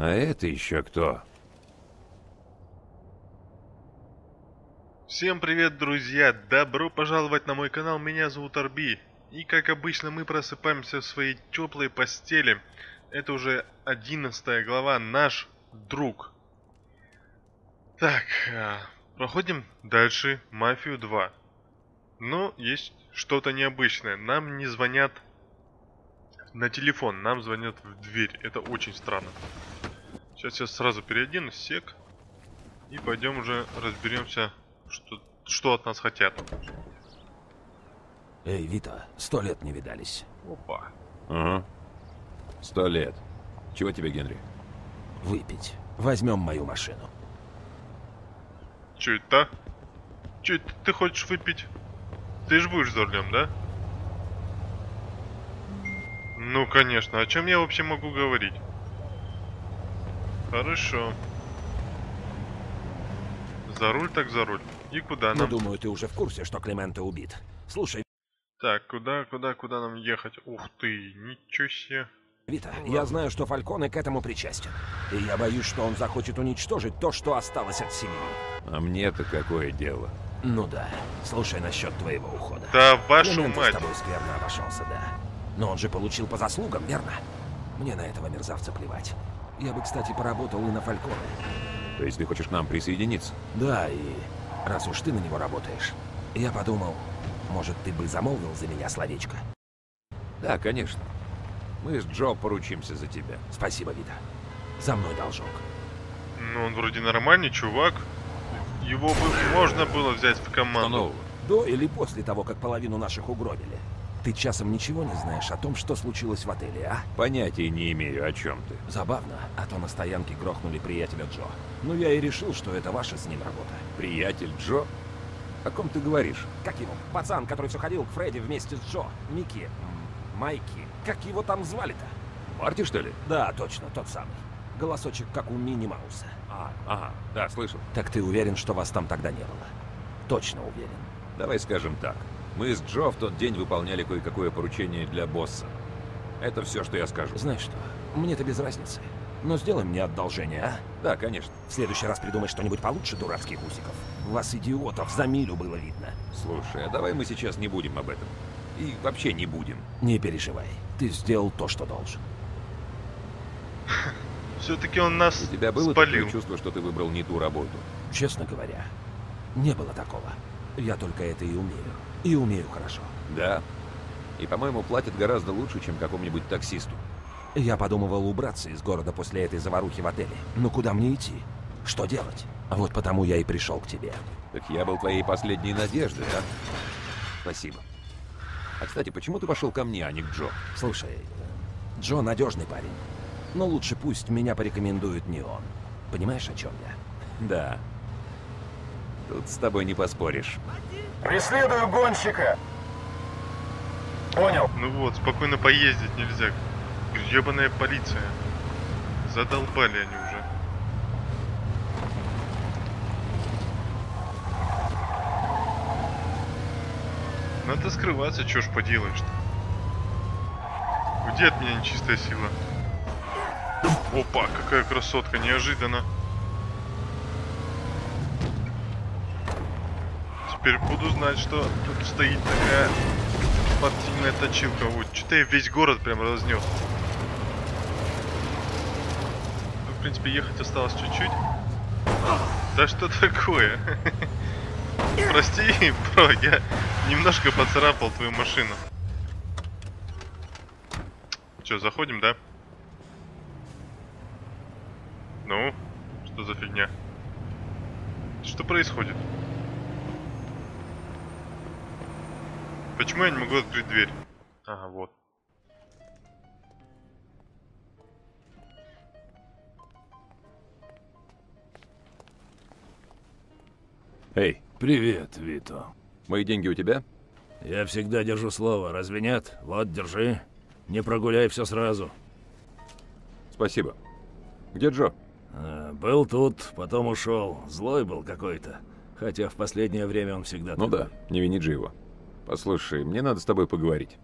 А это еще кто? Всем привет, друзья! Добро пожаловать на мой канал, меня зовут Арби. И как обычно мы просыпаемся в своей теплой постели. Это уже 11 глава, наш друг. Так, а, проходим дальше, Мафию 2. Но есть что-то необычное. Нам не звонят на телефон, нам звонят в дверь. Это очень странно. Сейчас я сразу переоденусь, сек. И пойдем уже разберемся, что, что от нас хотят. Эй, Вита, сто лет не видались. Опа. Ага. Сто лет. Чего тебе, Генри? Выпить. Возьмем мою машину. Че это? Че это ты хочешь выпить? Ты же будешь за рулем, да? Ну, конечно. О чем я вообще могу говорить? Хорошо. За руль так за руль. И куда Ну, нам? думаю, ты уже в курсе, что Клименто убит. Слушай, Так, куда, куда, куда нам ехать? Ух ты, ничего себе. Вита, Ну, я ладно. знаю, что Фальконе к этому причастен. И я боюсь, что он захочет уничтожить то, что осталось от семьи. А мне-то какое дело? Ну да. Слушай насчет твоего ухода. Да вашу Клименто мать. с тобой скверно обошелся, да. Но он же получил по заслугам, верно? Мне на этого мерзавца плевать. Я бы, кстати, поработал и на Фальконе. То есть ты хочешь к нам присоединиться? Да, и раз уж ты на него работаешь, я подумал, может, ты бы замолвил за меня словечко. Да, конечно. Мы с Джо поручимся за тебя. Спасибо, Вита. За мной должок. Ну, он вроде нормальный чувак. Его бы можно было взять в Что команду. нового? До или после того, как половину наших угробили? Ты часом ничего не знаешь о том, что случилось в отеле, а? Понятия не имею, о чем ты. Забавно, а то на стоянке грохнули приятеля Джо. Ну, я и решил, что это ваша с ним работа. Приятель Джо? О ком ты говоришь? Как его? Пацан, который все ходил к Фредди вместе с Джо. Микки. Майки. Как его там звали-то? Марти, что ли? Да, точно, тот самый. Голосочек, как у Мини Мауса. А, ага, да, слышал. Так ты уверен, что вас там тогда не было? Точно уверен. Давай скажем так. Мы с Джо в тот день выполняли кое-какое поручение для босса. Это все, что я скажу. Знаешь что, мне-то без разницы. Но сделай мне одолжение, а? Да, конечно. В следующий раз придумай что-нибудь получше дурацких усиков. Вас, идиотов, за милю было видно. Слушай, а давай мы сейчас не будем об этом. И вообще не будем. Не переживай, ты сделал то, что должен. Все-таки он нас У тебя было спалил. такое чувство, что ты выбрал не ту работу? Честно говоря, не было такого. Я только это и умею. И умею хорошо. Да. И, по-моему, платят гораздо лучше, чем какому-нибудь таксисту. Я подумывал убраться из города после этой заварухи в отеле. Но куда мне идти? Что делать? А вот потому я и пришел к тебе. Так я был твоей последней надеждой, а? Спасибо. А, кстати, почему ты пошел ко мне, а не к Джо? Слушай, Джо надежный парень. Но лучше пусть меня порекомендует не он. Понимаешь, о чем я? Да. Тут с тобой не поспоришь. Преследую гонщика! Понял. Ну вот, спокойно поездить нельзя. Гребаная полиция. Задолбали они уже. Надо скрываться, чё ж поделаешь-то. Где от меня нечистая сила? Опа, какая красотка, неожиданно. Теперь буду знать, что тут стоит такая спортивная точилка. Вот, что-то я весь город прям разнес. Ну, в принципе, ехать осталось чуть-чуть. Да что такое? Прости, бро, я немножко поцарапал твою машину. Че, заходим, да? Ну, что за фигня? Что происходит? Почему я не могу открыть дверь? Ага, вот. Эй, Привет, Вито. мои деньги у тебя? Я всегда держу слово, разве нет? Вот, держи. Не прогуляй все сразу. Спасибо. Где Джо? А, был тут, потом ушел. Злой был какой-то. Хотя в последнее время он всегда Ну такой. да, не вини Джо его. Послушай, мне надо с тобой поговорить.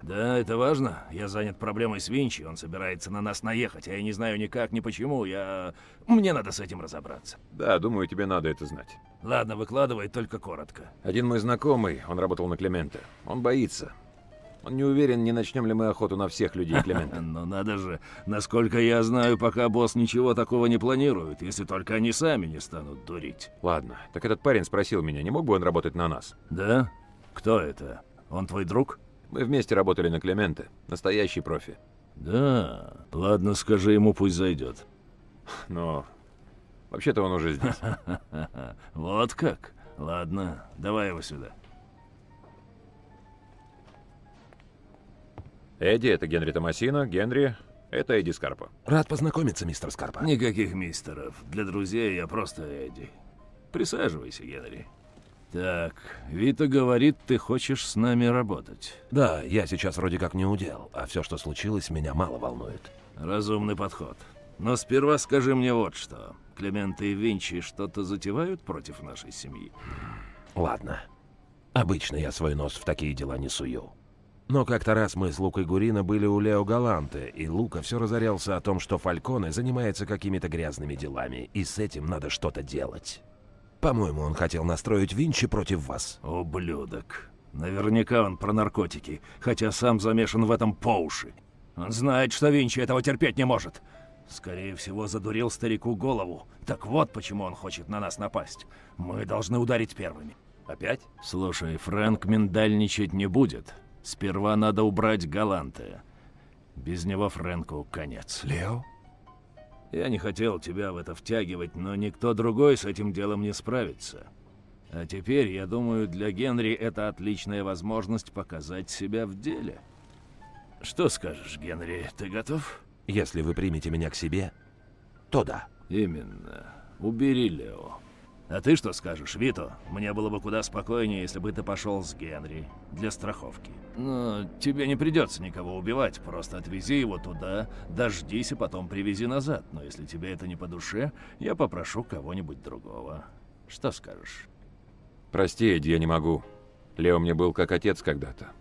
Да, это важно. Я занят проблемой с Винчи, он собирается на нас наехать, а я не знаю никак, ни почему. Я... Мне надо с этим разобраться. Да, думаю, тебе надо это знать. Ладно, выкладывай, только коротко. Один мой знакомый, он работал на Клемента. Он боится. Он не уверен, не начнем ли мы охоту на всех людей Клемента. Но надо же, насколько я знаю, пока босс ничего такого не планирует, если только они сами не станут дурить. Ладно, так этот парень спросил меня, не мог бы он работать на нас? Да? Кто это? Он твой друг? Мы вместе работали на Клементе. Настоящий профи. Да. Ладно, скажи ему, пусть зайдет. Но... Вообще-то он уже здесь. Вот как? Ладно, давай его сюда. Эдди, это Генри Томасино. Генри, это Эдди Скарпа. Рад познакомиться, мистер Скарпа. Никаких мистеров. Для друзей я просто Эдди. Присаживайся, Генри. Так, Вита говорит, ты хочешь с нами работать. Да, я сейчас вроде как не удел, а все, что случилось, меня мало волнует. Разумный подход. Но сперва скажи мне вот что. Клемента и Винчи что-то затевают против нашей семьи? Ладно. Обычно я свой нос в такие дела не сую. Но как-то раз мы с Лукой Гурина были у Лео Галанте, и Лука все разорялся о том, что Фальконе занимается какими-то грязными делами, и с этим надо что-то делать. По-моему, он хотел настроить Винчи против вас. Ублюдок. Наверняка он про наркотики, хотя сам замешан в этом по уши. Он знает, что Винчи этого терпеть не может. Скорее всего, задурил старику голову. Так вот, почему он хочет на нас напасть. Мы должны ударить первыми. Опять? Слушай, Фрэнк миндальничать не будет. Сперва надо убрать Галанте. Без него Фрэнку конец. Лео? Я не хотел тебя в это втягивать, но никто другой с этим делом не справится. А теперь, я думаю, для Генри это отличная возможность показать себя в деле. Что скажешь, Генри, ты готов? Если вы примете меня к себе, то да. Именно. Убери Лео. А ты что скажешь, Вито? Мне было бы куда спокойнее, если бы ты пошел с Генри для страховки. Но тебе не придется никого убивать, просто отвези его туда, дождись и потом привези назад. Но если тебе это не по душе, я попрошу кого-нибудь другого. Что скажешь? Прости, Эдди, я не могу. Лео мне был как отец когда-то.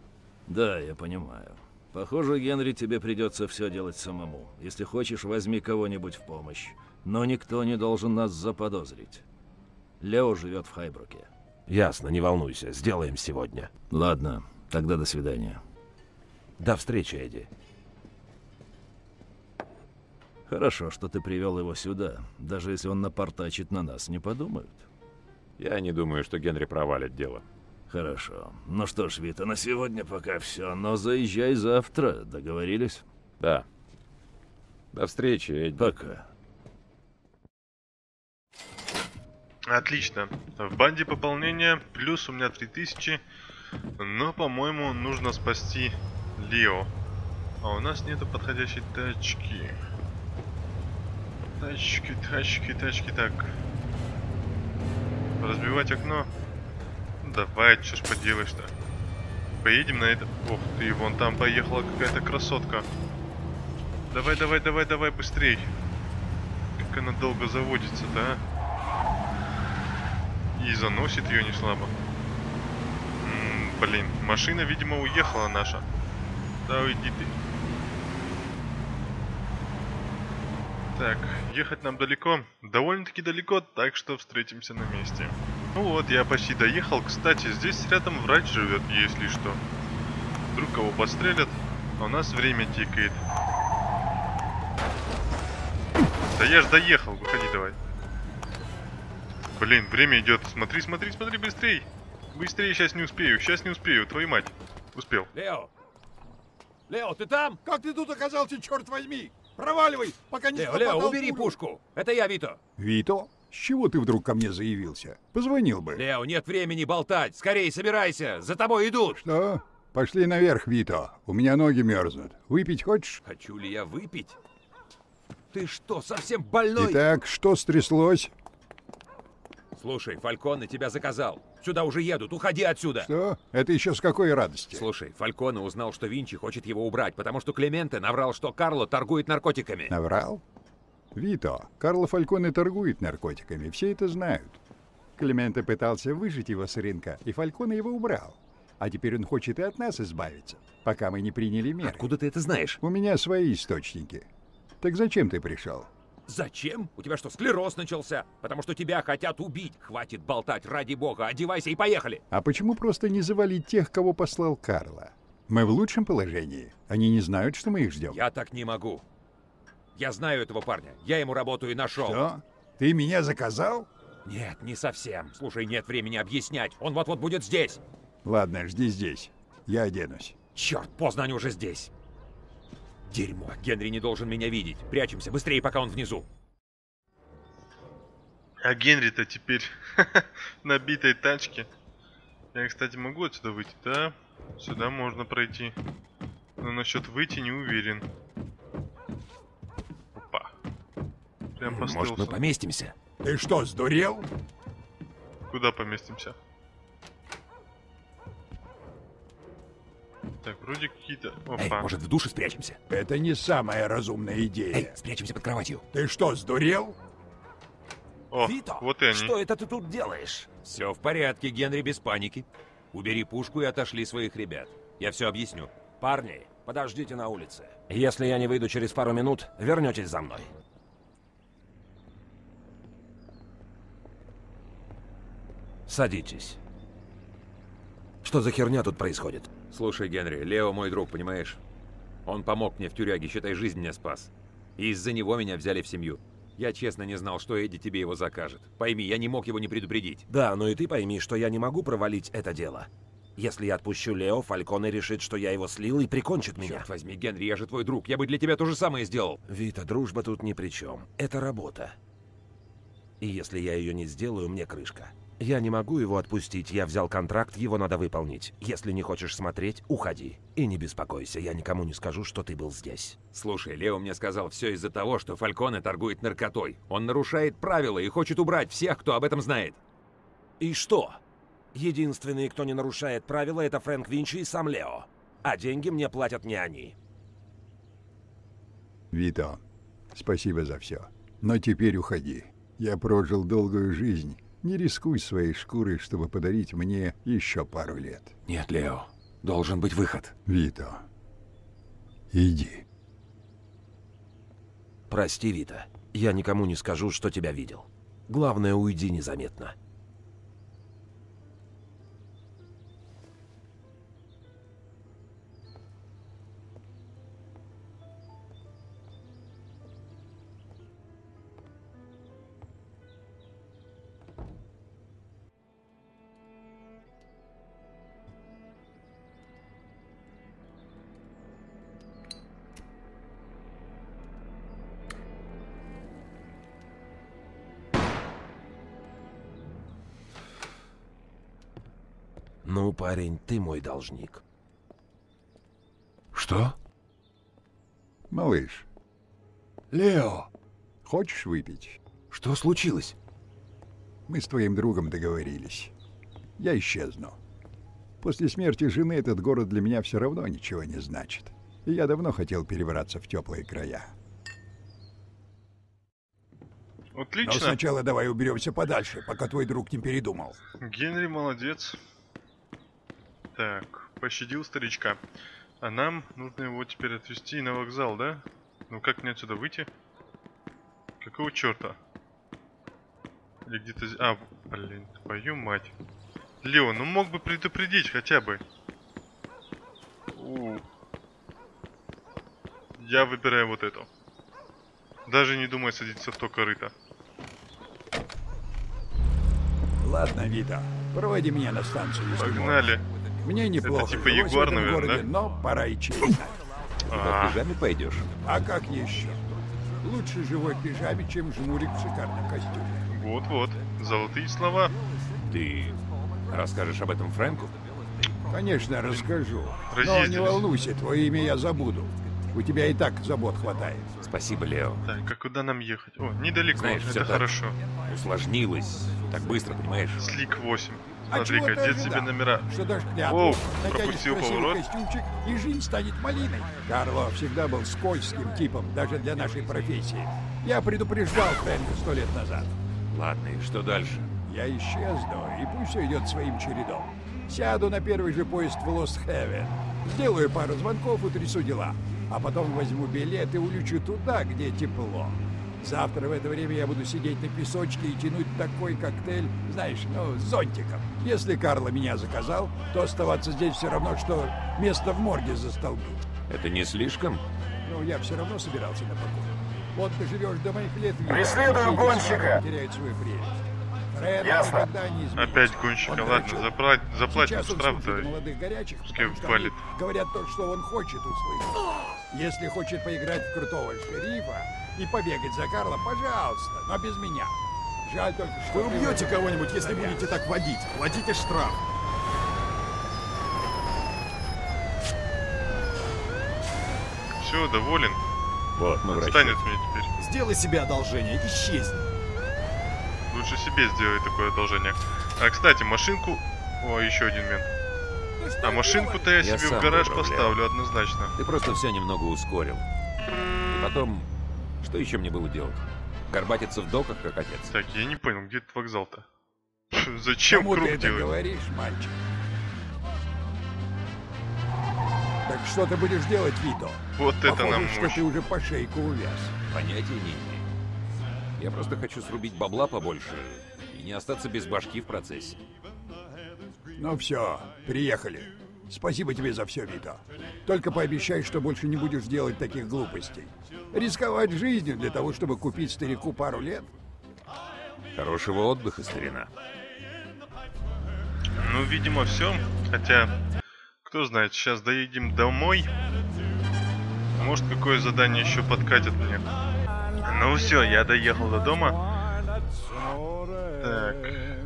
Да, я понимаю. Похоже, Генри, тебе придется все делать самому. Если хочешь, возьми кого-нибудь в помощь. Но никто не должен нас заподозрить. Лео живет в Хайбруке. Ясно, не волнуйся, сделаем сегодня. Ладно, тогда до свидания. До встречи, Эдди. Хорошо, что ты привел его сюда. Даже если он напортачит на нас, не подумают. Я не думаю, что Генри провалит дело. Хорошо. Ну что ж, Вита, на сегодня пока все. Но заезжай завтра. Договорились? Да. До встречи, Эдди. Пока. Отлично. В банде пополнения плюс у меня 3000. Но, по-моему, нужно спасти Лео. А у нас нету подходящей тачки. Тачки, тачки, тачки, так. Разбивать окно? Давай, что ж поделаешь-то. Поедем на это... Ох ты, вон там поехала какая-то красотка. Давай, давай, давай, давай, быстрей. Как она долго заводится-то, а? И заносит ее не слабо. М -м, блин, машина, видимо, уехала наша. Да уйди ты. Так, ехать нам далеко. Довольно-таки далеко, так что встретимся на месте. Ну вот, я почти доехал. Кстати, здесь рядом врач живет, если что. Вдруг кого подстрелят, а у нас время тикает. Да я ж доехал, выходи давай. Блин, время идет. Смотри, смотри, смотри, быстрей. Быстрее, сейчас не успею, сейчас не успею, твою мать. Успел. Лео! Лео, ты там? Как ты тут оказался, черт возьми? Проваливай, пока не Лео, Лео, убери пулю. пушку! Это я, Вито! Вито? С чего ты вдруг ко мне заявился? Позвонил бы. Лео, нет времени болтать! Скорее, собирайся! За тобой идут! Что? Пошли наверх, Вито. У меня ноги мерзнут. Выпить хочешь? Хочу ли я выпить? Ты что, совсем больной? Итак, что стряслось? Слушай, Фальконе тебя заказал. Сюда уже едут, уходи отсюда. Что? Это еще с какой радости? Слушай, Фальконе узнал, что Винчи хочет его убрать, потому что Клементе наврал, что Карло торгует наркотиками. Наврал? Вито, Карло Фальконе торгует наркотиками, все это знают. Клименте пытался выжить его с рынка, и Фальконе его убрал. А теперь он хочет и от нас избавиться. пока мы не приняли меры. Откуда ты это знаешь? У меня свои источники. Так зачем ты пришел? Зачем? У тебя что, склероз начался? Потому что тебя хотят убить. Хватит болтать, ради бога. Одевайся и поехали. А почему просто не завалить тех, кого послал Карла? Мы в лучшем положении. Они не знают, что мы их ждем. Я так не могу. Я знаю этого парня. Я ему работу и нашел. Что? Ты меня заказал? Нет, не совсем. Слушай, нет времени объяснять. Он вот-вот будет здесь. Ладно, жди здесь. Я оденусь. Черт, поздно они уже здесь. Дерьмо, Генри не должен меня видеть. Прячемся быстрее, пока он внизу. А Генри-то теперь на битой тачке. Я, кстати, могу отсюда выйти, да? Сюда можно пройти. Но насчет выйти не уверен. Опа. Прям Может, мы постылся. поместимся? Ты что, сдурел? Куда поместимся? Так, вроде какие-то... Эй, может, в душе спрячемся? Это не самая разумная Эй, идея. спрячемся под кроватью. Ты что, сдурел? О, Вито, вот и они. что это ты тут делаешь? Все в порядке, Генри, без паники. Убери пушку и отошли своих ребят. Я все объясню. Парни, подождите на улице. Если я не выйду через пару минут, вернетесь за мной. Садитесь. Что за херня тут происходит? Слушай, Генри, Лео мой друг, понимаешь? Он помог мне в тюряге, считай, жизнь мне спас. И из-за него меня взяли в семью. Я честно не знал, что Эдди тебе его закажет. Пойми, я не мог его не предупредить. Да, но и ты пойми, что я не могу провалить это дело. Если я отпущу Лео, Фальконе решит, что я его слил и прикончит меня. Черт возьми, Генри, я же твой друг. Я бы для тебя то же самое сделал. Вита, дружба тут ни при чем. Это работа. И если я ее не сделаю, мне крышка. Я не могу его отпустить, я взял контракт, его надо выполнить. Если не хочешь смотреть, уходи. И не беспокойся, я никому не скажу, что ты был здесь. Слушай, Лео мне сказал все из-за того, что Фальконе торгует наркотой. Он нарушает правила и хочет убрать всех, кто об этом знает. И что? Единственный, кто не нарушает правила, это Фрэнк Винчи и сам Лео. А деньги мне платят не они. Вито, спасибо за все. Но теперь уходи. Я прожил долгую жизнь. Не рискуй своей шкурой, чтобы подарить мне еще пару лет. Нет, Лео, должен быть выход. Вито, иди. Прости, Вита. Я никому не скажу, что тебя видел. Главное, уйди незаметно. Ну, парень, ты мой должник. Что? Малыш, Лео, хочешь выпить? что случилось? Мы с твоим другом договорились. Я исчезну. После смерти жены этот город для меня все равно ничего не значит. И я давно хотел перебраться в теплые края. Но Отлично. сначала давай уберемся подальше, пока твой друг не передумал. Генри молодец. Так, пощадил старичка. А нам нужно его теперь отвезти на вокзал, да? Ну как мне отсюда выйти? Какого черта? Или где-то... А, блин, твою мать. Лео, ну мог бы предупредить хотя бы. У. Я выбираю вот эту. Даже не думай садиться в то корыто. Ладно, Вита, проводи меня на станцию, если Погнали. можешь. Мне неплохо типа в Ягуар, этом наверное, городе, да? но пора и честь. А, пижаме пойдешь? А как еще? Лучше живой пижаме, чем жмурик в шикарном костюме. Вот-вот. Золотые слова. Ты расскажешь об этом Фрэнку? Конечно, расскажу. Но не волнуйся, твое имя я забуду. У тебя и так забот хватает. Спасибо, Лео. Так, а куда нам ехать? О, недалеко, Знаешь, это хорошо. Усложнилось. Так быстро, понимаешь? Слик 8. А Смотри-ка, ты дед себе номера. Что дашь Оу, клятву, натянешь пропустил поворот. костюмчик, и жизнь станет малиной. Карло всегда был скользким типом, даже для нашей профессии. Я предупреждал Фрэнка сто лет назад. Ладно, и что дальше? Я исчезну, и пусть все идет своим чередом. Сяду на первый же поезд в Лост Хевен. Сделаю пару звонков, утрясу дела. А потом возьму билет и улечу туда, где тепло. Завтра в это время я буду сидеть на песочке и тянуть такой коктейль, знаешь, ну, с зонтиком. Если Карло меня заказал, то оставаться здесь все равно, что место в морге застолбить. Это не слишком? Но я все равно собирался на покой. Вот ты живешь до моих лет. Преследую гонщика! Теряет свою прелесть. Фред Ясно. Опять гонщика, Он ладно, дурачок. запла- заплатим Сейчас он штраф, давай. молодых горячих, Пускай потому что валит. они говорят то, что он хочет услышать. Если хочет поиграть в крутого шерифа и побегать за Карла, пожалуйста, но без меня. Жаль только, что... Вы убьете кого-нибудь, если завяз. будете так водить. Платите штраф. Все, доволен. Вот, мы Отстанет вращаемся. мне теперь. Сделай себе одолжение, исчезни. Лучше себе сделай такое одолжение. А, кстати, машинку... О, еще один мент. А машинку-то я, Я себе в гараж управляю. поставлю однозначно. Ты просто все немного ускорил. И потом, что еще мне было делать? Горбатиться в доках, как отец? Так, я не понял, где этот вокзал-то? Зачем Кому круг ты это делать? говоришь, мальчик? Так что ты будешь делать, Вито? Вот это Похоже, нам что мощь. ты уже по шейку увяз. Понятия не имею. Я просто хочу срубить бабла побольше и не остаться без башки в процессе. Ну все, приехали. Спасибо тебе за все, Вито. Только пообещай, что больше не будешь делать таких глупостей. Рисковать жизнью для того, чтобы купить старику пару лет? Хорошего отдыха, старина. Ну, видимо, все. Хотя, кто знает, сейчас доедем домой. Может, какое задание еще подкатит мне. Ну все, я доехал до дома. Так,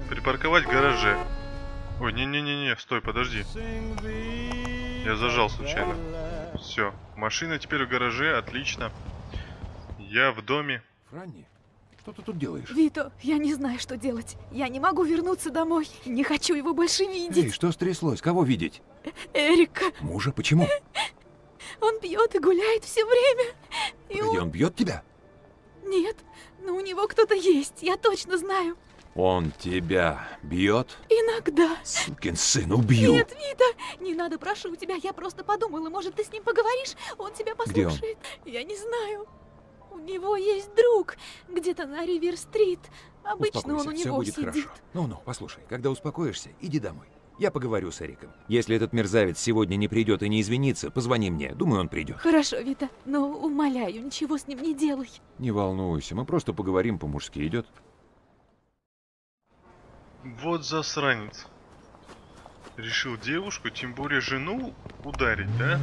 припарковать в гараже. Ой, не-не-не-не, стой, подожди. Я зажал случайно. Все, машина теперь в гараже, отлично. Я в доме. Франни, что ты тут делаешь? Вито, я не знаю, что делать. Я не могу вернуться домой. Не хочу его больше Эй, видеть. что стряслось? Кого видеть? Эрика, Мужа? Почему? он пьет и гуляет все время. И Погоди, он... он бьет тебя? Нет, но у него кто-то есть, я точно знаю. Он тебя бьет? Иногда. Сукин сын, убью! Нет, Вита, не надо, прошу тебя. Я просто подумала, может, ты с ним поговоришь? Он тебя Где он? послушает. Я не знаю. У него есть друг где-то на Ривер-стрит. Обычно он у все него будет сидит. хорошо. Ну-ну, послушай, когда успокоишься, иди домой. Я поговорю с Эриком. Если этот мерзавец сегодня не придет и не извинится, позвони мне. Думаю, он придет. Хорошо, Вита, но умоляю, ничего с ним не делай. Не волнуйся, мы просто поговорим по-мужски. Идет? Вот засранец. Решил девушку, тем более жену, ударить, да?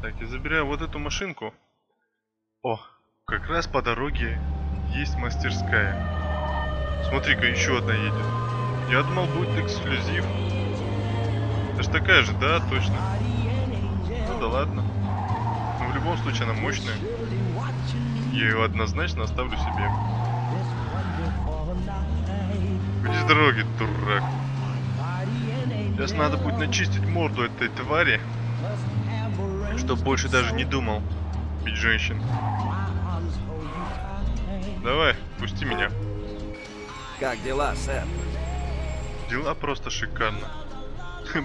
Так, я забираю вот эту машинку. О, как раз по дороге есть мастерская. Смотри-ка, еще одна едет. Я думал, будет эксклюзив. Это ж такая же, да, точно. Ну да ладно. Но в любом случае она мощная. Я ее однозначно оставлю себе. Уйди с дороги, дурак. Сейчас надо будет начистить морду этой твари, чтоб больше даже не думал бить женщин. Давай, пусти меня. Как дела, сэр? Дела просто шикарно.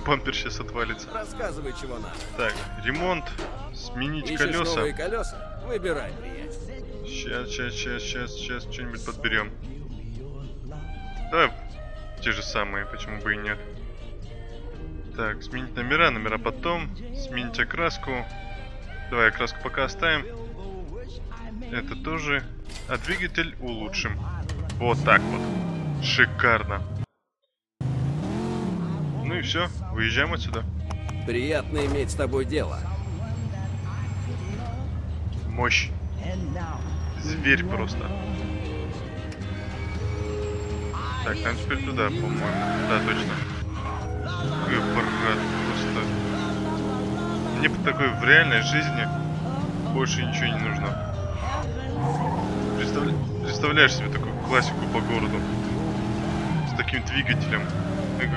Бампер сейчас отвалится. Рассказывай, чего надо. Так, ремонт, сменить Ищешь колеса. новые колеса? Выбирай, приятель. Сейчас, сейчас, сейчас, сейчас, сейчас что-нибудь подберем. Давай те же самые, почему бы и нет. Так, сменить номера, номера потом. Сменить окраску. Давай окраску пока оставим. Это тоже. А двигатель улучшим. Вот так вот. Шикарно. Ну и все, выезжаем отсюда. Приятно иметь с тобой дело. Мощь. Зверь просто. Так, нам теперь туда, по-моему. Да, точно. Аппарат просто. Мне бы такой в реальной жизни больше ничего не нужно. Представля- Представляешь себе такую классику по городу. С таким двигателем. И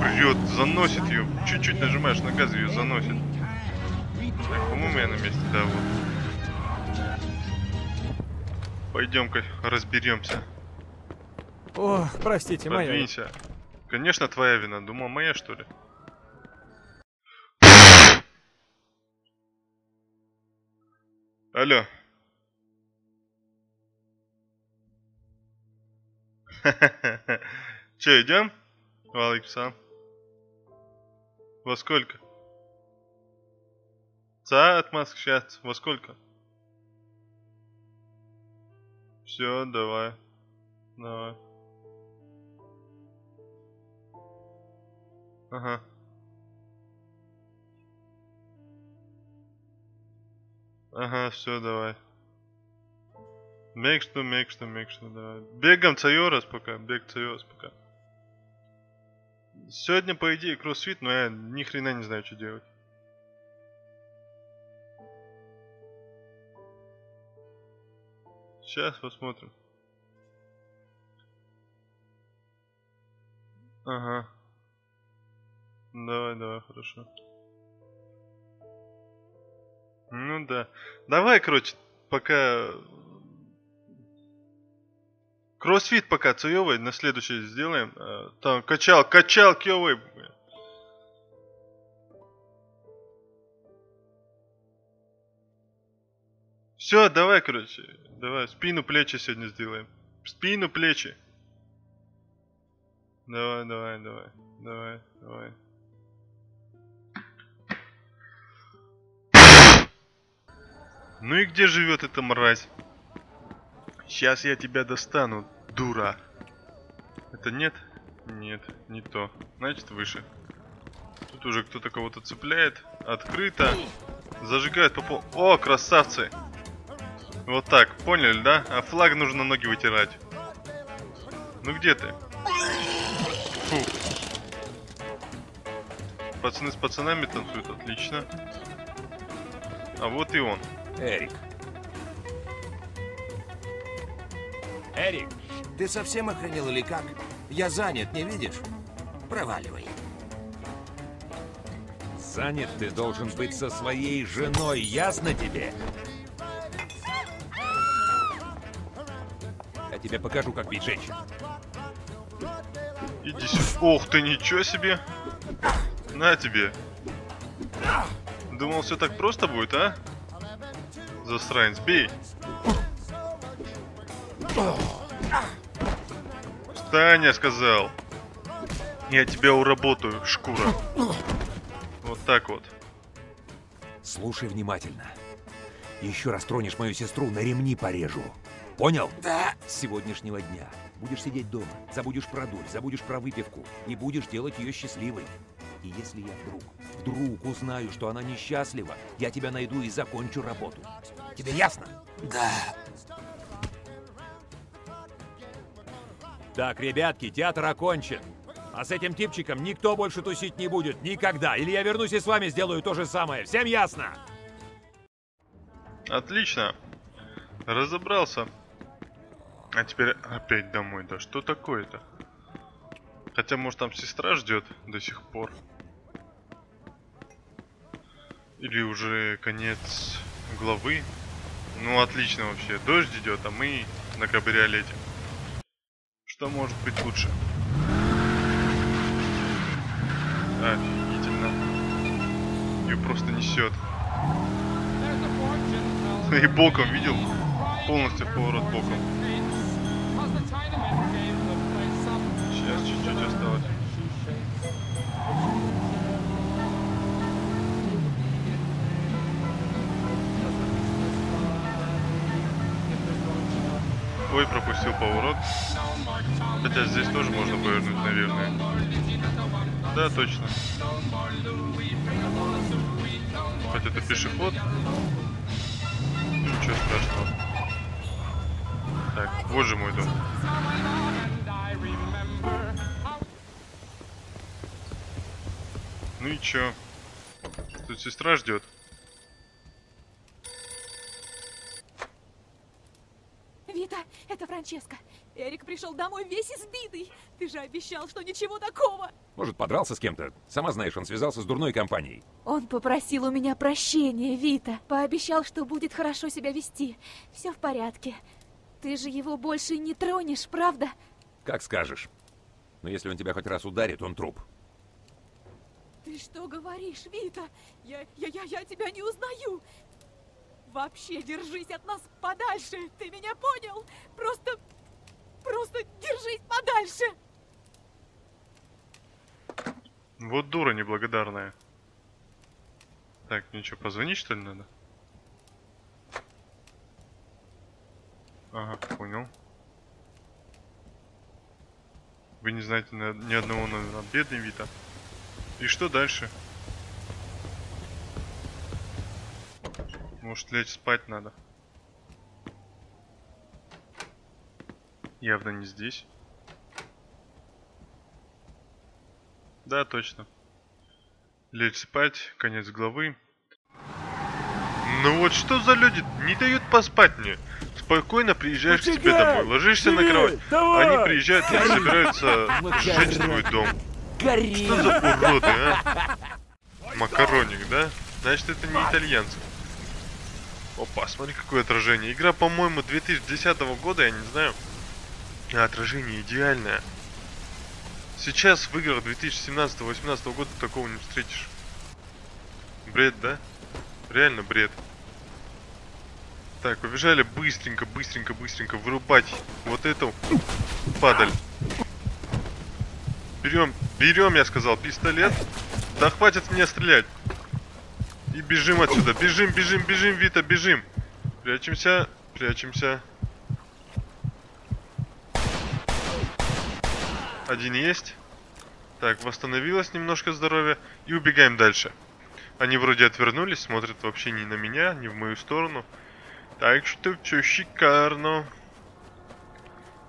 Прет, заносит ее. Чуть-чуть нажимаешь на газ, ее заносит. По-моему, я на месте, да, вот. Пойдем-ка разберемся. О, простите, моя. Подвинься. Конечно, твоя вина. Думал, моя, что ли? Алло. Че, идем? Валикса. Во сколько? Ца отмазка сейчас. Во сколько? Все, давай. Давай. Ага. Ага, все, давай. Мек что, мек что, мек что, давай. Бегом Цайорас пока, бег Цайорас пока. Сегодня, по идее, кроссфит, но я ни хрена не знаю, что делать. Сейчас посмотрим. Ага. Давай, давай, хорошо. Ну да. Давай, короче, пока... Кроссфит пока цуёвый, на следующий сделаем. А, Там качал, качал кёвый. Все, давай, короче. Давай, спину, плечи сегодня сделаем. Спину, плечи. Давай, давай, давай. Давай, давай. Ну и где живет эта мразь? Сейчас я тебя достану, дура. Это нет? Нет, не то. Значит, выше. Тут уже кто-то кого-то цепляет. Открыто. Зажигает по пол... О, красавцы! Вот так, поняли, да? А флаг нужно ноги вытирать. Ну где ты? Фу. Пацаны с пацанами танцуют, отлично. А вот и он. Эрик. Эрик! Ты совсем охренел или как? Я занят, не видишь? Проваливай. Занят ты должен быть со своей женой, ясно тебе? Я тебе покажу, как бить женщин. Иди сюда. Ох ты, ничего себе. На тебе. Думал, все так просто будет, а? Засранец, бей. Встань, я сказал. Я тебя уработаю, шкура. Вот так вот. Слушай внимательно. Еще раз тронешь мою сестру, на ремни порежу. Понял? Да. С сегодняшнего дня будешь сидеть дома, забудешь про дурь, забудешь про выпивку и будешь делать ее счастливой. И если я вдруг, вдруг узнаю, что она несчастлива, я тебя найду и закончу работу. Тебе ясно? Да. Так, ребятки, театр окончен. А с этим типчиком никто больше тусить не будет. Никогда. Или я вернусь и с вами сделаю то же самое. Всем ясно? Отлично. Разобрался. А теперь опять домой. Да что такое-то? Хотя, может, там сестра ждет до сих пор. Или уже конец главы. Ну, отлично вообще. Дождь идет, а мы на кабриолете. Что может быть лучше? Офигительно. Ее просто несет. И боком, видел? Полностью поворот боком. Пропустил поворот. Хотя здесь тоже можно повернуть, наверное. Да, точно. Хоть это пешеход. Ничего страшного. Так, вот же мой дом. Ну и чё? Тут сестра ждет. Вита, это Франческо. Эрик пришел домой весь избитый. Ты же обещал, что ничего такого. Может, подрался с кем-то? Сама знаешь, он связался с дурной компанией. Он попросил у меня прощения, Вита. Пообещал, что будет хорошо себя вести. Все в порядке. Ты же его больше не тронешь, правда? Как скажешь. Но если он тебя хоть раз ударит, он труп. Ты что говоришь, Вита? Я, я, я, я тебя не узнаю. Вообще держись от нас подальше. Ты меня понял? Просто... Просто держись подальше. Вот дура неблагодарная. Так, что, позвонить что ли надо? Ага, понял. Вы не знаете на- ни одного номера. Бедный Вита. И что дальше? Может лечь спать надо? Явно не здесь. Да, точно. Лечь спать, конец главы. Ну вот что за люди не дают поспать мне? Спокойно приезжаешь к себе домой, ложишься на Живей! кровать. Давай! Они приезжают и собираются сжечь твой дом. Что за уроды, а? Макароник, да? Значит, это не итальянцы. Опа, смотри, какое отражение. Игра, по-моему, 2010 года, я не знаю. А отражение идеальное. Сейчас в играх 2017-2018 года такого не встретишь. Бред, да? Реально бред. Так, побежали быстренько, быстренько, быстренько вырубать вот эту падаль. Берем, берем, я сказал, пистолет. Да хватит мне стрелять. И бежим отсюда. Бежим, бежим, бежим, Вита, бежим. Прячемся, прячемся. Один есть. Так, восстановилось немножко здоровья. И убегаем дальше. Они вроде отвернулись, смотрят вообще не на меня, не в мою сторону. Так что все шикарно.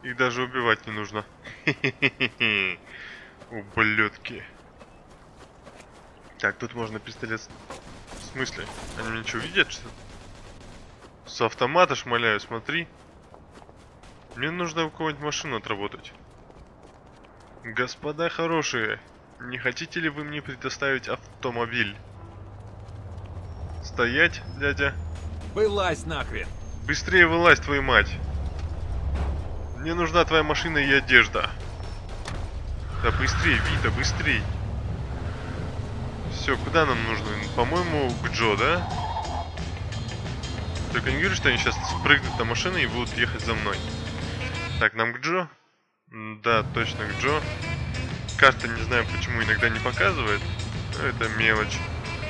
Их даже убивать не нужно. Ублюдки. Так, тут можно пистолет... В смысле? Они меня что, видят, что? С автомата шмаляю, смотри. Мне нужно у кого-нибудь машину отработать. Господа хорошие, не хотите ли вы мне предоставить автомобиль? Стоять, дядя. Вылазь нахрен! Быстрее вылазь, твою мать. Мне нужна твоя машина и одежда. Да быстрее, Вита, быстрей. Все, куда нам нужно? По-моему, к Джо, да? Только не говори, что они сейчас спрыгнут на машину и будут ехать за мной. Так, нам к Джо? Да, точно к Джо. Карта не знаю почему иногда не показывает. Но это мелочь.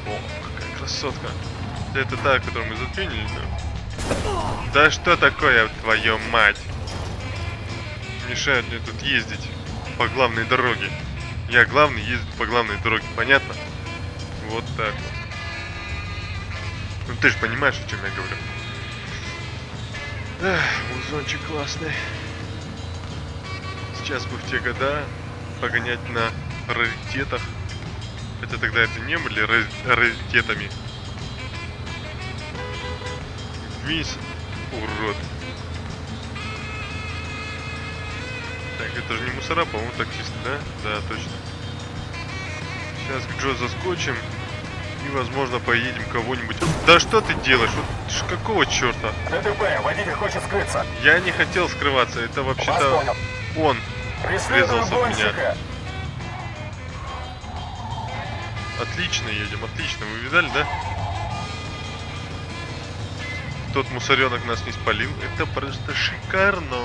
О, какая красотка. Это та, которую мы затюнили, да? Да что такое, твою мать? Мешают мне тут ездить по главной дороге. Я главный ездит по главной дороге, понятно? Вот так вот. Ну ты же понимаешь, о чем я говорю. Эх, музончик классный. Сейчас бы в те года погонять на раритетах. Хотя тогда это не были ра- раритетами. Вниз, урод. Так, это же не мусора, по-моему, таксисты, да? Да, точно. Сейчас к Джо заскочим. И, возможно, поедем кого-нибудь... Да что ты делаешь? Вот какого черта? ДТП, водитель хочет скрыться. Я не хотел скрываться, это вообще-то он врезался в меня. Отлично едем, отлично. Вы видали, да? Тот мусоренок нас не спалил. Это просто шикарно.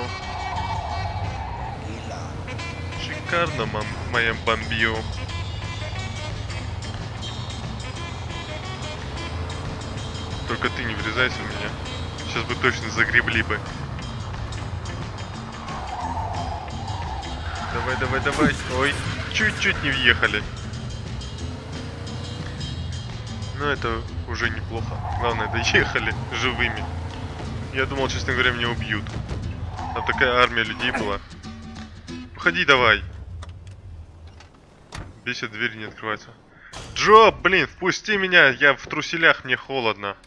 Шикарно, мам, моя бомбио. Только ты не врезайся в меня. Сейчас бы точно загребли бы. Давай, давай, давай. Ой, чуть-чуть не въехали. Но это уже неплохо. Главное, доехали живыми. Я думал, честно говоря, меня убьют. Там такая армия людей была. Уходи давай. Бесит, дверь не открывается. Джо, блин, впусти меня, я в труселях, мне холодно.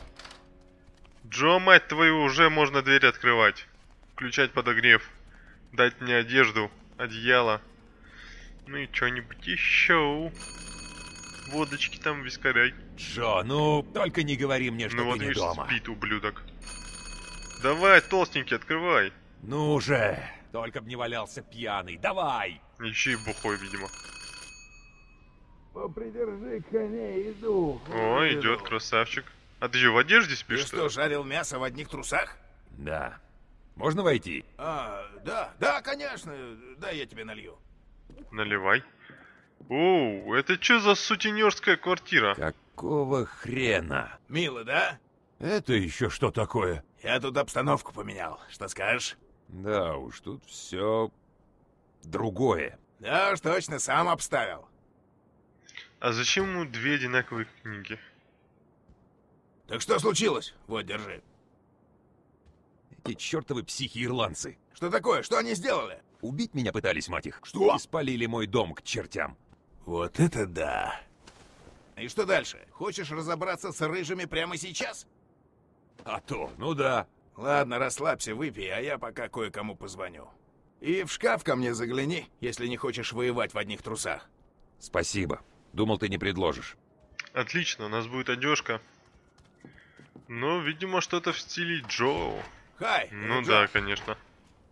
Джо, мать твою, уже можно дверь открывать. Включать подогрев. Дать мне одежду, одеяло. Ну и что-нибудь еще. Водочки там, вискарей. Джо, ну, только не говори мне, что Ну ты вот не видишь, дома. спит ублюдок. Давай, толстенький, открывай. Ну же, только б не валялся пьяный. Давай! Еще и бухой, видимо. Попридержи коней, иду. О, идет красавчик. А ты что, в одежде Ты спишь, что, что жарил мясо в одних трусах? Да. Можно войти? А, да, да, конечно. Да, я тебе налью. Наливай. Оу, это что за сутенерская квартира? Какого хрена? Мило, да? Это еще что такое? Я тут обстановку поменял. Что скажешь? Да уж, тут все другое. Да уж точно, сам обставил. А зачем ему две одинаковые книги? Так что случилось? Вот, держи. Эти чертовы психи-ирландцы. Что такое? Что они сделали? Убить меня пытались, мать их. Что? И спалили мой дом к чертям. Вот это да. И что дальше? Хочешь разобраться с рыжими прямо сейчас? А то, ну да. Ладно, расслабься, выпей, а я пока кое-кому позвоню. И в шкаф ко мне загляни, если не хочешь воевать в одних трусах. Спасибо. Думал, ты не предложишь. Отлично, у нас будет одежка. Ну, видимо, что-то в стиле Джоу. Хай! Ну это да, Джо. конечно.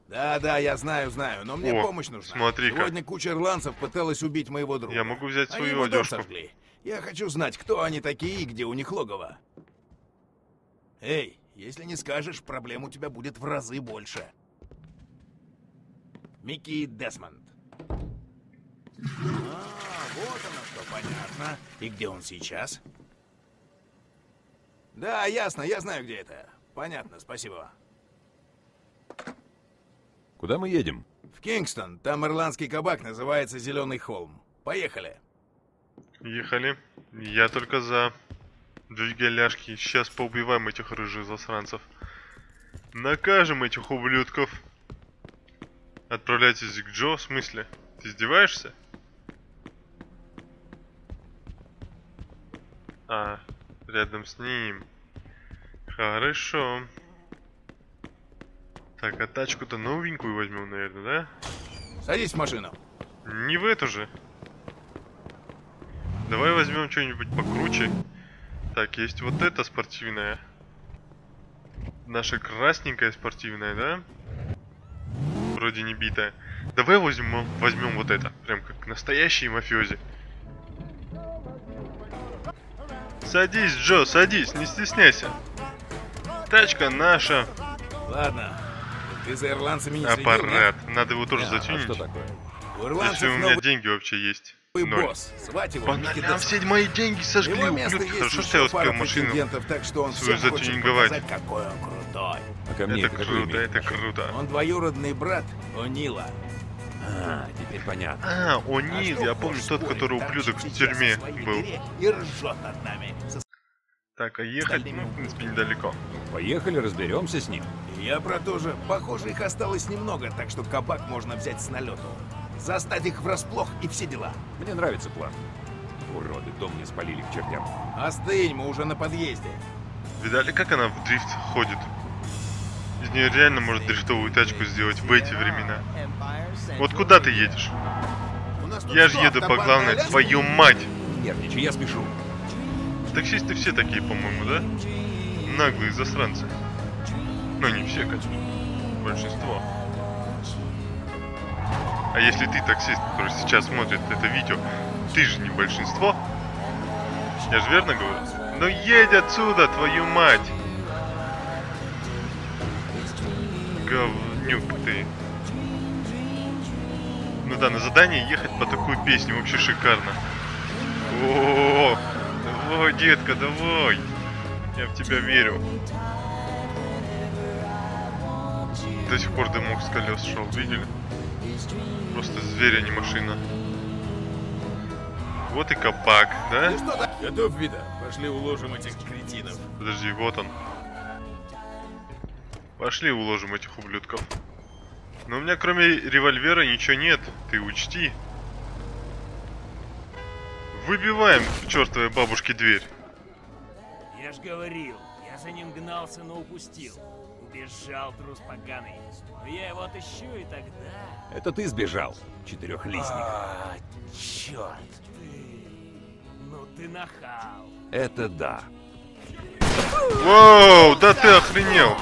Да, да, я знаю, знаю, но мне О, помощь нужна. смотри-ка. Сегодня куча ирландцев пыталась убить моего друга. Я могу взять Они свою его дом одежку. сожгли. Я хочу знать, кто они такие и где у них логово. Эй, если не скажешь, проблем у тебя будет в разы больше. Микки Десмонд. А, вот оно что, понятно. И где он сейчас? Да, ясно, я знаю, где это. Понятно, спасибо. Куда мы едем? В Кингстон. Там ирландский кабак называется Зеленый холм. Поехали. Ехали. Я только за. Двигай ляжки. Сейчас поубиваем этих рыжих засранцев. Накажем этих ублюдков. Отправляйтесь к Джо, в смысле? Ты издеваешься? А, рядом с ним. Хорошо. Так, а тачку-то новенькую возьмем, наверное, да? Садись в машину. Не в эту же. Давай возьмем что-нибудь покруче. Так, есть вот эта спортивная. Наша красненькая спортивная, да? Вроде не битая. Давай возьмем, возьмем вот это. Прям как настоящие мафиози. Садись, Джо, садись, не стесняйся. Тачка наша. Ладно. Ты за ирландцами не следил, Аппарат. Надо его тоже А, а затюнить. что такое? У Если у меня новый деньги вообще есть. Ноль. босс. Звать его По нолям все мои деньги сожгли, ублюдки. Хорошо, что я успел машину так что он свою затюнинговать. показать, какой он крутой. А ко мне Это какое круто, это круто. Он двоюродный брат О'Нила. А, теперь понятно. А, А О'Нил, что, я помню тот, который ублюдок в тюрьме был. И ржет над нами. Так, а ехать, ну, в принципе, недалеко. Поехали, разберемся с ним. Я про то же. Похоже, их осталось немного, так что кабак можно взять с налету. Застать их врасплох и все дела. Мне нравится план. Уроды, дом мне спалили к чертям. Остынь, мы уже на подъезде. Видали, как она в дрифт ходит? Из нее реально может дрифтовую тачку сделать в эти времена. Вот куда ты едешь? Я же еду по главной, твою мать! Не нервничай, я спешу. Таксисты все такие, по-моему, да? Наглые засранцы. Ну, не все, конечно. Большинство. А если ты таксист, который сейчас смотрит это видео, ты же не большинство? Я же верно говорю? Ну едь отсюда, твою мать! Говнюк ты. Ну да, на задание ехать по такой песне вообще шикарно. О, давай, детка, давай. Я в тебя верю. До сих пор дымок с колес шел, видели? Просто зверь, а не машина. Вот и кабак, да? Ну что так? Готов, Вида? Пошли уложим этих кретинов. Подожди, вот он. Пошли уложим этих ублюдков. Но у меня кроме револьвера ничего нет, ты учти. Выбиваем чертовой бабушке дверь. Я ж говорил, я за ним гнался, но упустил. Убежал, трус поганый. Но я его отыщу, и тогда... Это ты сбежал, четырехлистник. А, черт. Ты... Ну ты нахал. Это да. Воу, да ты охренел!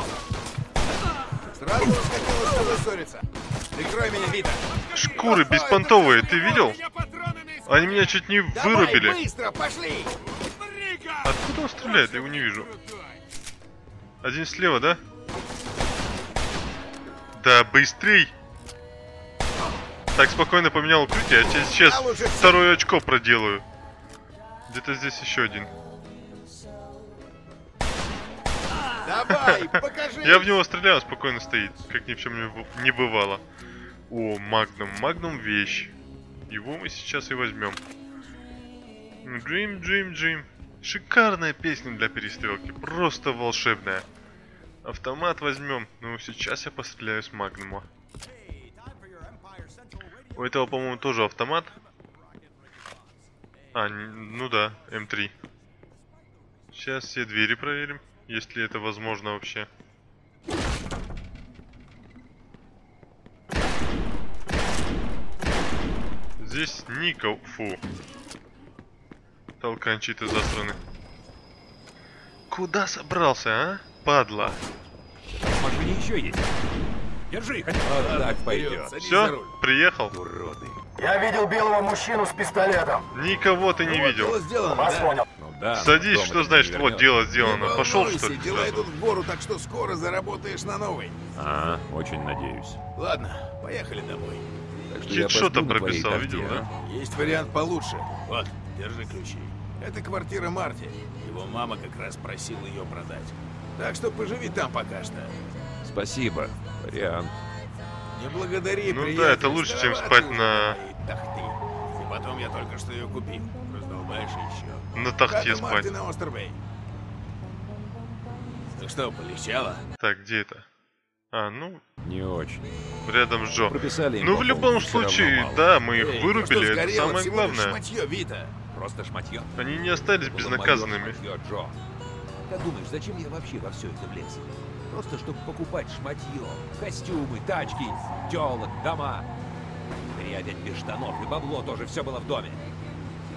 Сразу захотелось с тобой ссориться. Прикрой меня, Вита. Шкуры беспонтовые, ты видел? Они меня чуть не Давай, вырубили. быстро, пошли! Откуда он стреляет? Я его не вижу. Один слева, да? Да, быстрей! Так, спокойно поменял укрытие. Я тебе сейчас второе очко проделаю. Где-то здесь еще один. Давай, покажи! Я в него стреляю, спокойно стоит, как ни в чем не бывало. О, Магнум. Магнум вещь. Его мы сейчас и возьмем. Джим, Джим, Джим. Шикарная песня для перестрелки. Просто волшебная. Автомат возьмем. Ну, сейчас я постреляю с Магнума. У этого, по-моему, тоже автомат. А, ну да, М3. Сейчас все двери проверим, если это возможно вообще. Здесь Нико... Фу. Толканчи ты засраны. Куда собрался, а? Падла. В машине еще есть. Держи их. Вот так пойдет. Все, приехал. Уроды. Я видел белого мужчину с пистолетом. Никого ты не видел. Дело сделано, Вас да? понял. Да. Садись, что значит вот дело сделано. Не Пошел что ли? дела идут в гору, так что скоро заработаешь на новый. А, очень надеюсь. Ладно, поехали домой. Я что-то прописал, видел, а? да? Есть вариант получше. Вот, держи ключи. Это квартира Марти. Его мама как раз просила ее продать. Так что поживи там пока что. Спасибо. Вариант. Не благодари, Ну да, это лучше, чем спать на-. И потом я только что ее купил. Раздолбаешь еще. На тахте Как спать. на Остербей. Ну что, полегчало? Так, где это? А, ну, Не очень. рядом с Джо. Прописали им Ну, в любом случае, да, мы их Эй, что вырубили, это сгорело, самое главное. шматье, Вита. Просто шматье. Они не остались Было безнаказанными. моё шматьё, Джо. Как думаешь, зачем я вообще во все это влез? Просто чтобы покупать шматье, костюмы, тачки, телок, дома. Опять без штанов, и бабло тоже все было в доме.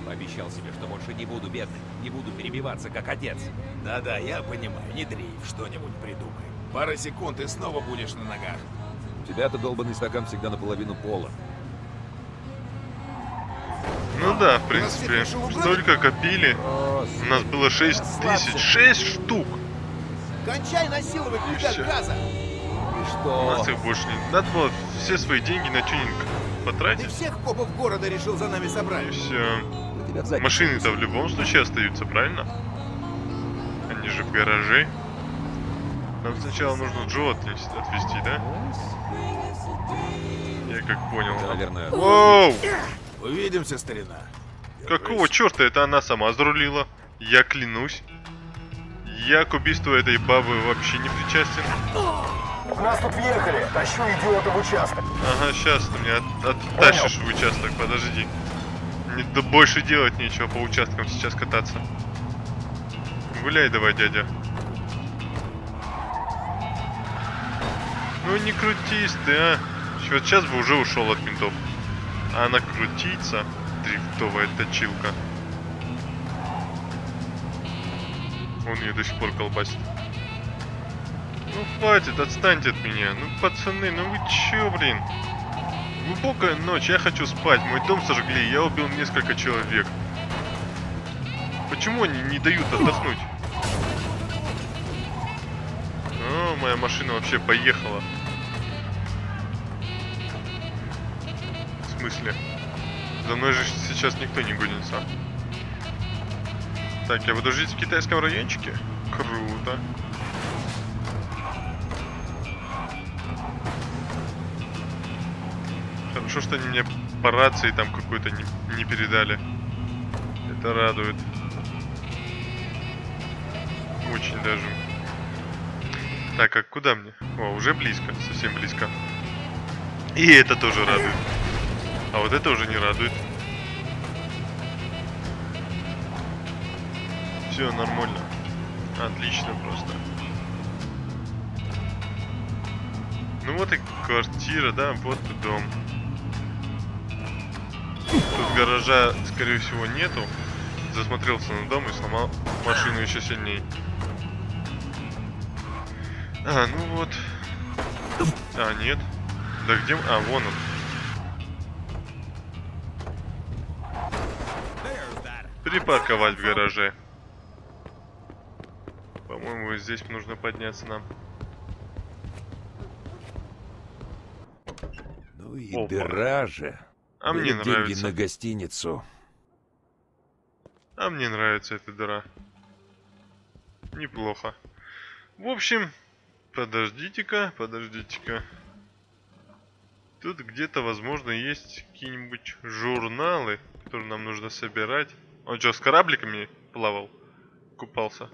Пообещал себе, что больше не буду бедным, не буду перебиваться, как отец. Да-да, я понимаю, не дрейф, что-нибудь придумай. Пара секунд и снова будешь на ногах. У тебя-то долбанный стакан всегда наполовину пола. Ну да, в принципе, столько копили. У нас было 6 тысяч, 6 штук. Кончай насиловать И всё. газа! И У что? нас их больше не... Надо было все свои деньги на тюнинг Ты потратить. всех копов города решил за нами И собрать. все. У тебя в заднице Машины-то в любом случае остаются, правильно? Они же в гараже. Нам сначала нужно Джо отвезти, отвезти, да? Я как понял. Наверное. Воу! Увидимся, старина. Какого черта это она сама зарулила? Я клянусь. Я к убийству этой бабы вообще не причастен. Нас тут въехали. Тащу идиота в участок. Ага, сейчас ты меня от- оттащишь в участок, подожди. Да больше делать нечего по участкам сейчас кататься. Гуляй давай, дядя. Ну не крутись ты, а. Вот сейчас бы уже ушел от ментов. А она крутится, дрифтовая точилка. Он ее до сих пор колбасит. Ну хватит, отстаньте от меня. Ну пацаны, ну вы чё, блин? Глубокая ночь, я хочу спать. Мой дом сожгли, я убил несколько человек. Почему они не дают отдохнуть? О, моя машина вообще поехала. В смысле? За мной же сейчас никто не гонится. Так, я буду жить в китайском райончике? Круто. Хорошо, что они мне по рации там какой-то не, не передали. Это радует. Очень даже. Так, а куда мне? О, уже близко, совсем близко. И это тоже радует. А вот это уже не радует. Все нормально. Отлично просто. Ну вот и квартира, да, вот и дом. Тут гаража, скорее всего, нету. Засмотрелся на дом и сломал машину еще сильней. А, ну вот. А, нет. Да где... А, вон он. Припарковать в гараже. По-моему, здесь нужно подняться нам. Ну и Опа. дыра же. А мне Были деньги нравится. на гостиницу. А мне нравится эта дыра. Неплохо. В общем, подождите-ка, подождите-ка. Тут где-то, возможно, есть какие-нибудь журналы, которые нам нужно собирать. Он что, с корабликами плавал? Купался?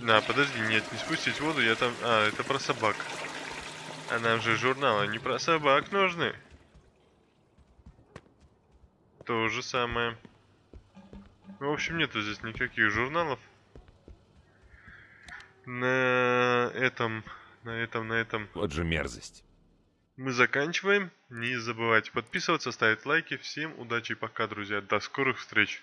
На, подожди, нет, не спустить воду, я там... А, это про собак. А нам же журналы не про собак нужны. То же самое. В общем, нету здесь никаких журналов. На этом, на этом, на этом Вот же мерзость. мы заканчиваем. Не забывайте подписываться, ставить лайки. Всем удачи и пока, друзья. До скорых встреч.